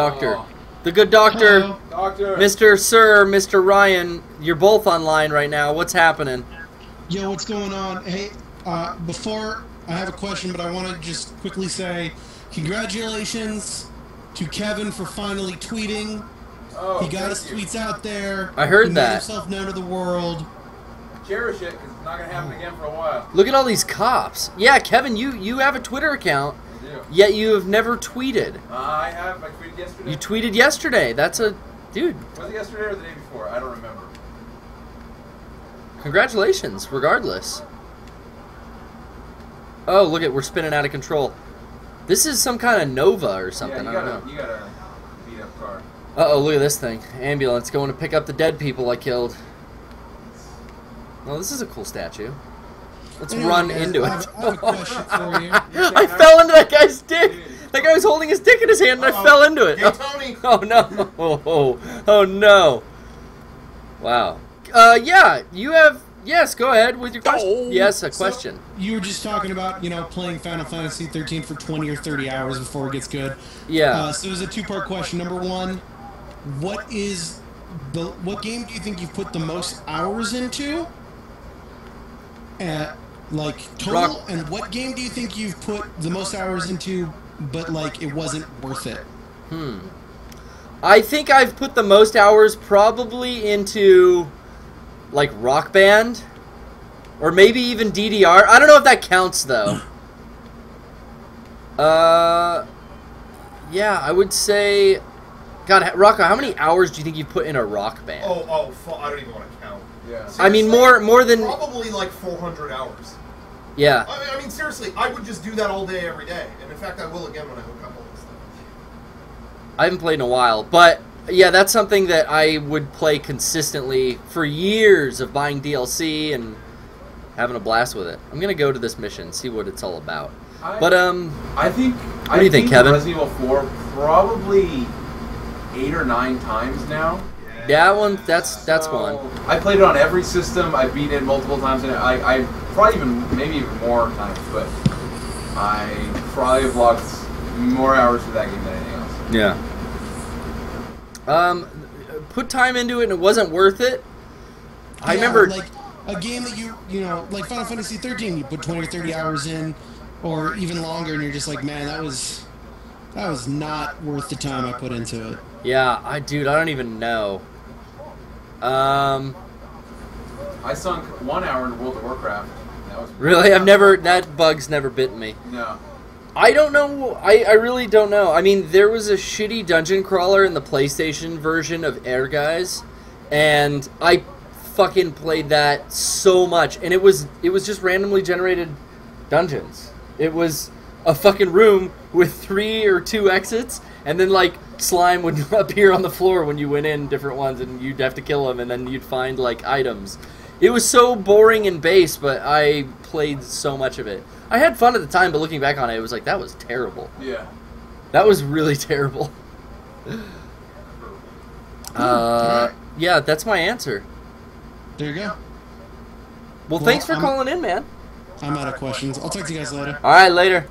Doctor. Oh. The good doctor, Hello. Doctor. Mr. Sir, Mr. Ryan, you're both online right now. What's happening? Yo, what's going on? Hey, uh, before I have a question, but I want to just quickly say congratulations to Kevin for finally tweeting. Oh, he got his you. tweets out there. I heard he that. Made himself known to the world. Cherish it, because it's not gonna happen again for a while. Look at all these cops. Yeah, Kevin, you you have a Twitter account, I do. yet you have never tweeted. I have. I tweeted yesterday. You tweeted yesterday. That's a dude. Was it yesterday or the day before? I don't remember. Congratulations, regardless. Oh, look at we're spinning out of control. This is some kind of Nova or something. yeah, I don't know. you got a beat up car. Uh oh, look at this thing. Ambulance going to pick up the dead people I killed. Oh, this is a cool statue. Let's Anyway, run guys, into I it. have- I have for you. I fell into that guy's dick. That guy was holding his dick in his hand and I Uh-oh. fell into it. Hey, Tony. Oh no! Oh, oh, oh no! Wow. Uh, yeah, you have. Yes, go ahead with your question. Yes, a So, question. you were just talking about, you know, playing Final Fantasy 13 for 20 or 30 hours before it gets good. Yeah. Uh, so was a two-part question. Number one, what is the what game do you think you've put the most hours into? Uh, like total, Rock- and what game do you think you've put the most hours into, but like it wasn't worth it? Hmm. I think I've put the most hours probably into like Rock Band or maybe even DDR. I don't know if that counts though. uh yeah, I would say God, Rocco, how many hours do you think you put in a Rock Band? Oh, oh, fu- I don't even want to count. Yeah. I mean Seriously, more more than Probably like 400 hours. yeah. I mean, I mean, seriously, I would just do that all day, every day. And in fact, I will again when I hook up all this stuff. I haven't played in a while, but yeah, that's something that I would play consistently for years of buying DLC and having a blast with it. I'm gonna go to this mission, see what it's all about. I, But um, I think. What do you think, Kevin? Resident Evil 4 probably eight or nine times now. That one, that's that's So, one. I played it on every system. I beat it multiple times, and I, I probably even maybe even more times. But I probably have logged more hours for that game than anything else. Yeah. Um, put time into it and it wasn't worth it. I Yeah, remember. like a game that you you know like Final Fantasy 13, you put 20 or 30 hours in, or even longer, and you're just like, man, that was that was not worth the time I put into it. Yeah, I dude, I don't even know. Um, I sunk one hour in World of Warcraft. That was really, I've never that bug's never bitten me. no. I don't know. I, I really don't know. I mean, there was a shitty dungeon crawler in the PlayStation version of Air Guys, and I fucking played that so much, and it was it was just randomly generated dungeons. It was a fucking room with three or two exits, and then like slime would appear on the floor when you went in different ones, and you'd have to kill them, and then you'd find like items. It was so boring and base, but I played so much of it. I had fun at the time, but looking back on it, it was like that was terrible. Yeah. That was really terrible. Uh, yeah, that's my answer. There you go. Well, Well, thanks for I'm- calling in, man. I'm out of questions. I'll talk to you guys later. All right, later.